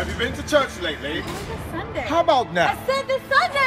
Have you been to church lately? Sunday. How about now? I said this Sunday.